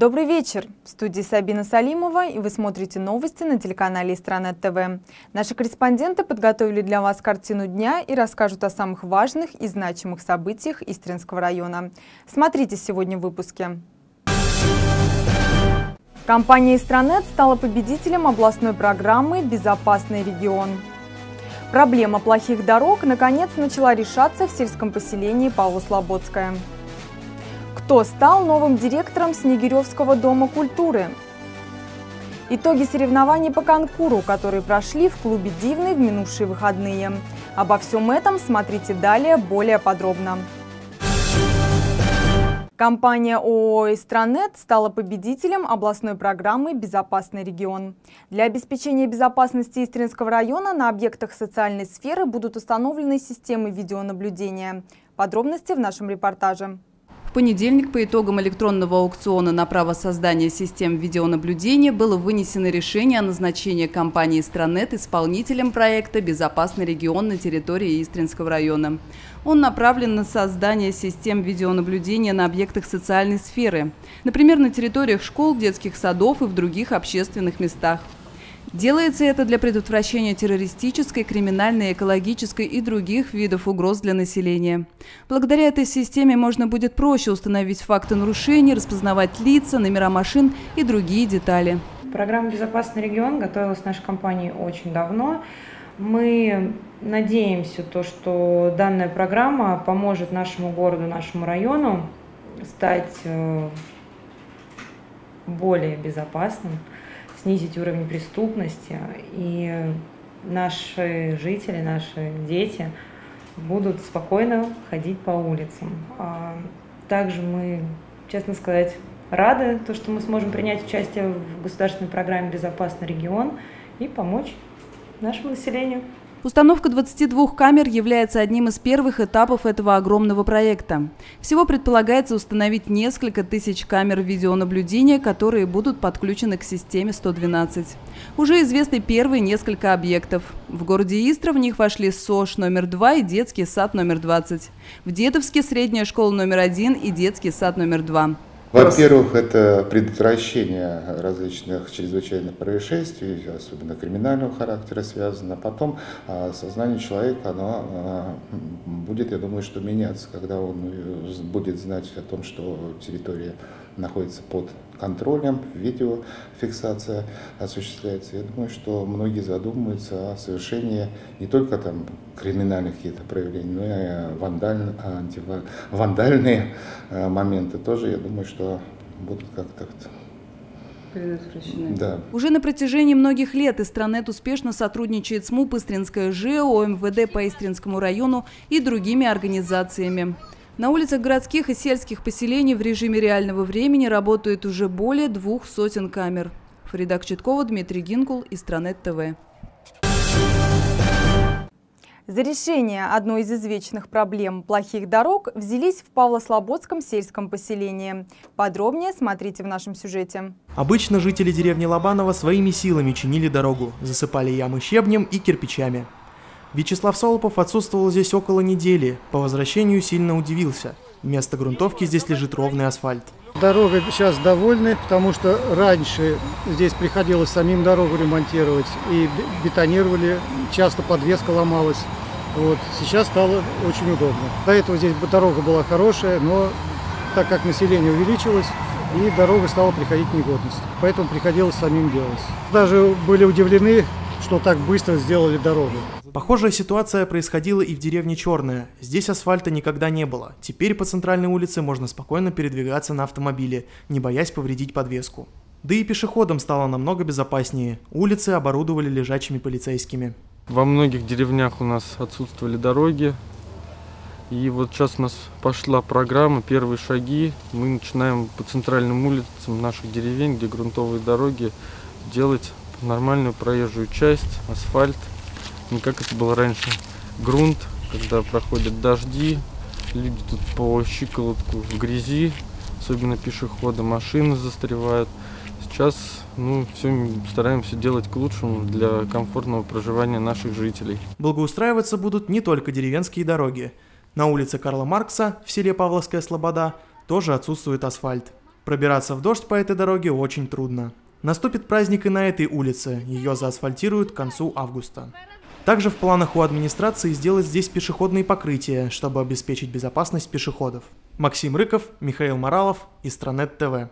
Добрый вечер! В студии Сабина Салимова, и вы смотрите новости на телеканале Истранет ТВ. Наши корреспонденты подготовили для вас картину дня и расскажут о самых важных и значимых событиях Истринского района. Смотрите сегодня в выпуске. Компания «Истранет» стала победителем областной программы «Безопасный регион». Проблема плохих дорог наконец начала решаться в сельском поселении Павлослободское. Кто стал новым директором Снегиревского дома культуры? Итоги соревнований по конкуру, которые прошли в клубе «Дивный» в минувшие выходные. Обо всем этом смотрите далее более подробно. Компания ООО «Истранет» стала победителем областной программы «Безопасный регион». Для обеспечения безопасности Истринского района на объектах социальной сферы будут установлены системы видеонаблюдения. Подробности в нашем репортаже. В понедельник по итогам электронного аукциона на право создания систем видеонаблюдения было вынесено решение о назначении компании «Странет» исполнителем проекта «Безопасный регион» на территории Истринского района. Он направлен на создание систем видеонаблюдения на объектах социальной сферы, например, на территориях школ, детских садов и в других общественных местах. Делается это для предотвращения террористической, криминальной, экологической и других видов угроз для населения. Благодаря этой системе можно будет проще установить факты нарушений, распознавать лица, номера машин и другие детали. Программа «Безопасный регион» готовилась нашей компанией очень давно. Мы надеемся, то, что данная программа поможет нашему городу, нашему району стать э, более безопасным, снизить уровень преступности, и наши жители, наши дети будут спокойно ходить по улицам. А также мы, честно сказать, рады, то, что мы сможем принять участие в государственной программе «Безопасный регион» и помочь нашему населению. Установка 22 камер является одним из первых этапов этого огромного проекта. Всего предполагается установить несколько тысяч камер видеонаблюдения, которые будут подключены к системе 112. Уже известны первые несколько объектов. В городе Истра в них вошли СОШ номер 2 и детский сад номер 20. В Дедовске средняя школа номер 1 и детский сад номер 2. Во-первых, это предотвращение различных чрезвычайных происшествий, особенно криминального характера связано. Потом а, сознание человека, оно а, будет, я думаю, что меняться, когда он э, будет знать о том, что территория находится под контролем, видеофиксация осуществляется. Я думаю, что многие задумываются о совершении не только там криминальных каких-то проявлений, но и вандаль, антивандальные э, моменты тоже, я думаю, что будут как-то Да. Уже на протяжении многих лет Истранет успешно сотрудничает с МУП Истринская ЖЭО, МВД по Истринскому району и другими организациями. На улицах городских и сельских поселений в режиме реального времени работает уже более двух сотен камер. Фарида Кчеткова, Дмитрий Гинкул, Истранет ТВ. За решение одной из извечных проблем плохих дорог взялись в Павлослободском сельском поселении. Подробнее смотрите в нашем сюжете. Обычно жители деревни Лобанова своими силами чинили дорогу, засыпали ямы щебнем и кирпичами. Вячеслав Солопов отсутствовал здесь около недели. По возвращению сильно удивился. Вместо грунтовки здесь лежит ровный асфальт. Дорога сейчас довольны, потому что раньше здесь приходилось самим дорогу ремонтировать и бетонировали, часто подвеска ломалась. Вот. Сейчас стало очень удобно. До этого здесь дорога была хорошая, но так как население увеличилось, и дорога стала приходить в негодность. Поэтому приходилось самим делать. Даже были удивлены, что так быстро сделали дорогу. Похожая ситуация происходила и в деревне Черная. Здесь асфальта никогда не было. Теперь по центральной улице можно спокойно передвигаться на автомобиле, не боясь повредить подвеску. Да и пешеходам стало намного безопаснее. Улицы оборудовали лежачими полицейскими. Во многих деревнях у нас отсутствовали дороги. И вот сейчас у нас пошла программа «Первые шаги». Мы начинаем по центральным улицам наших деревень, где грунтовые дороги, делать нормальную проезжую часть, асфальт – не как это было раньше. Грунт, когда проходят дожди, люди тут по щиколотку в грязи, особенно пешеходы, машины застревают. Сейчас ну, все стараемся делать к лучшему для комфортного проживания наших жителей. Благоустраиваться будут не только деревенские дороги. На улице Карла Маркса в селе Павловская Слобода тоже отсутствует асфальт. Пробираться в дождь по этой дороге очень трудно. Наступит праздник и на этой улице, ее заасфальтируют к концу августа. Также в планах у администрации сделать здесь пешеходные покрытия, чтобы обеспечить безопасность пешеходов. Максим Рыков, Михаил Моралов, Истранет ТВ.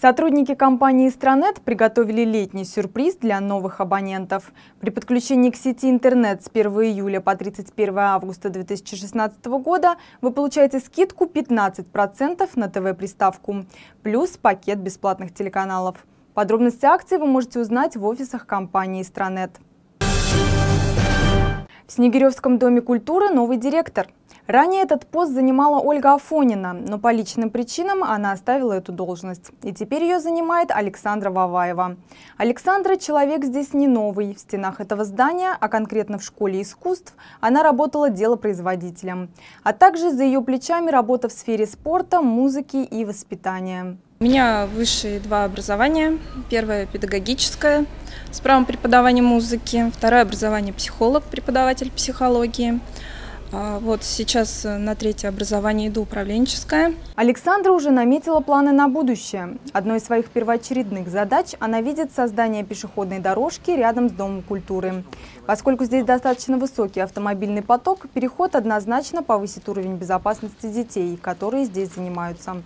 Сотрудники компании «Странет» приготовили летний сюрприз для новых абонентов. При подключении к сети интернет с 1 июля по 31 августа 2016 года вы получаете скидку 15% на ТВ-приставку, плюс пакет бесплатных телеканалов. Подробности акции вы можете узнать в офисах компании «Странет». В Снегиревском доме культуры новый директор. Ранее этот пост занимала Ольга Афонина, но по личным причинам она оставила эту должность. И теперь ее занимает Александра Ваваева. Александра – человек здесь не новый. В стенах этого здания, а конкретно в школе искусств, она работала делопроизводителем. А также за ее плечами работа в сфере спорта, музыки и воспитания. У меня высшие два образования. Первое – педагогическое, с правом преподавания музыки. Второе – образование психолог, преподаватель психологии. А вот сейчас на третье образование иду управленческое. Александра уже наметила планы на будущее. Одной из своих первоочередных задач она видит создание пешеходной дорожки рядом с Домом культуры. Поскольку здесь достаточно высокий автомобильный поток, переход однозначно повысит уровень безопасности детей, которые здесь занимаются.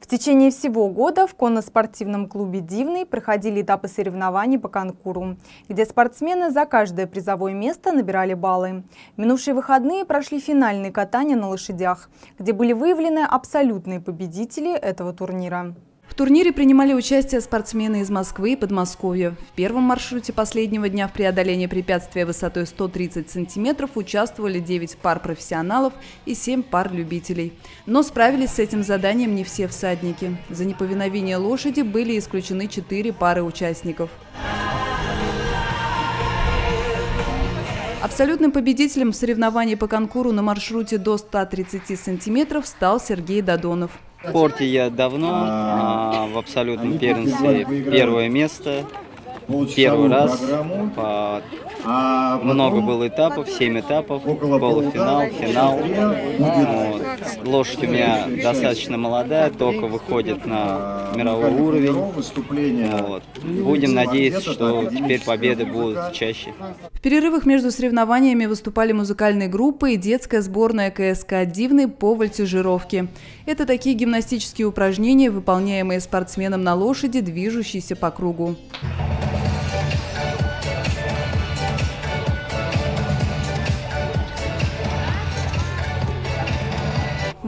В течение всего года в конно-спортивном клубе «Дивный» проходили этапы соревнований по конкуру, где спортсмены за каждое призовое место набирали баллы. минувшие выходные прошли финальные катания на лошадях, где были выявлены абсолютные победители этого турнира. В турнире принимали участие спортсмены из Москвы и Подмосковья. В первом маршруте последнего дня в преодолении препятствия высотой 130 сантиметров участвовали 9 пар профессионалов и 7 пар любителей. Но справились с этим заданием не все всадники. За неповиновение лошади были исключены 4 пары участников. Абсолютным победителем в соревновании по конкуру на маршруте до 130 сантиметров стал Сергей Додонов. В спорте я давно, а, в абсолютном первенстве первое место, первый раз по а Много было этапов, 7 этапов, полуфинал, финал. Вот. Лошадь у меня достаточно молодая, только выходит на мировой уровень. Вот. Будем надеяться, что теперь победы будут чаще. В перерывах между соревнованиями выступали музыкальные группы и детская сборная КСК «Дивный» по вольтежировке. Это такие гимнастические упражнения, выполняемые спортсменом на лошади, движущейся по кругу.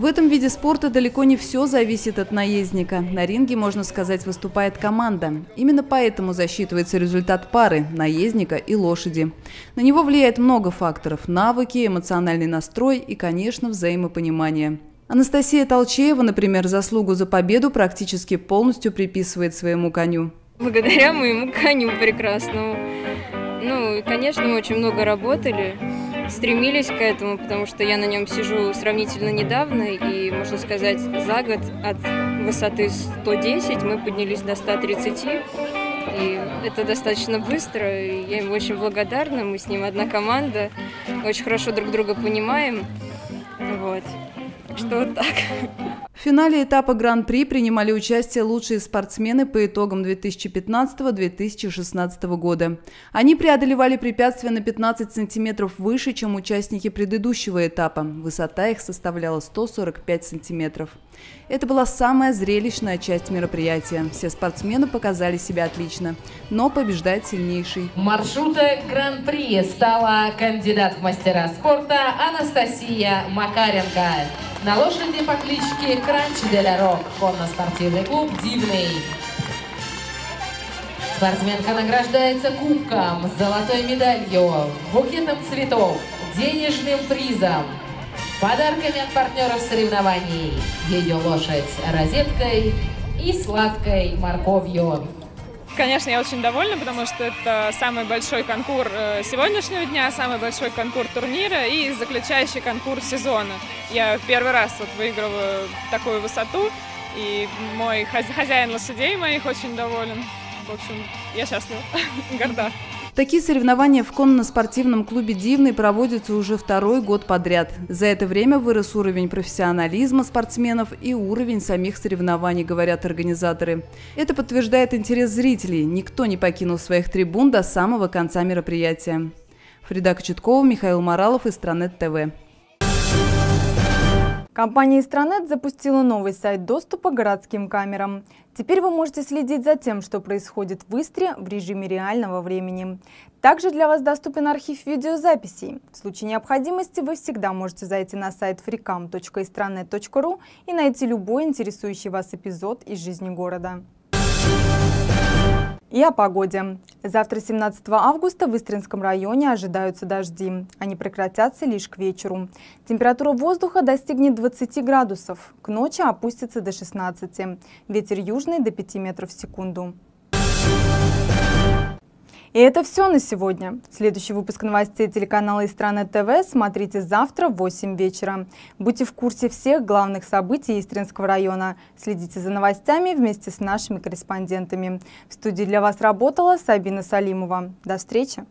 В этом виде спорта далеко не все зависит от наездника. На ринге, можно сказать, выступает команда. Именно поэтому засчитывается результат пары – наездника и лошади. На него влияет много факторов – навыки, эмоциональный настрой и, конечно, взаимопонимание. Анастасия Толчеева, например, заслугу за победу практически полностью приписывает своему коню. Благодаря моему коню прекрасному. Ну, конечно, мы очень много работали стремились к этому, потому что я на нем сижу сравнительно недавно, и, можно сказать, за год от высоты 110 мы поднялись до 130, и это достаточно быстро, и я ему очень благодарна, мы с ним одна команда, очень хорошо друг друга понимаем, вот, что вот так. В финале этапа Гран-при принимали участие лучшие спортсмены по итогам 2015-2016 года. Они преодолевали препятствия на 15 сантиметров выше, чем участники предыдущего этапа. Высота их составляла 145 сантиметров. Это была самая зрелищная часть мероприятия. Все спортсмены показали себя отлично, но побеждает сильнейший. Маршрута Гран-при стала кандидат в мастера спорта Анастасия Макаренко. На лошади по кличке Кранч де ля Рок, конно-спортивный клуб «Дивный». Спортсменка награждается кубком, золотой медалью, букетом цветов, денежным призом, подарками от партнеров соревнований, ее лошадь розеткой и сладкой морковью. Конечно, я очень довольна, потому что это самый большой конкурс э, сегодняшнего дня, самый большой конкурс турнира и заключающий конкурс сезона. Я первый раз вот выигрываю такую высоту, и мой хозяин лошадей моих очень доволен. В общем, я счастлива, горда. Такие соревнования в конно-спортивном клубе «Дивный» проводятся уже второй год подряд. За это время вырос уровень профессионализма спортсменов и уровень самих соревнований, говорят организаторы. Это подтверждает интерес зрителей. Никто не покинул своих трибун до самого конца мероприятия. Фрида Кочеткова, Михаил Моралов из Странет ТВ. Компания «Истранет» запустила новый сайт доступа к городским камерам. Теперь вы можете следить за тем, что происходит в Истре в режиме реального времени. Также для вас доступен архив видеозаписей. В случае необходимости вы всегда можете зайти на сайт freecam.istranet.ru и найти любой интересующий вас эпизод из жизни города. И о погоде. Завтра, 17 августа, в Истринском районе ожидаются дожди. Они прекратятся лишь к вечеру. Температура воздуха достигнет 20 градусов. К ночи опустится до 16. Ветер южный до 5 метров в секунду. И это все на сегодня. Следующий выпуск новостей телеканала Истрана ТВ смотрите завтра в 8 вечера. Будьте в курсе всех главных событий Истринского района. Следите за новостями вместе с нашими корреспондентами. В студии для вас работала Сабина Салимова. До встречи!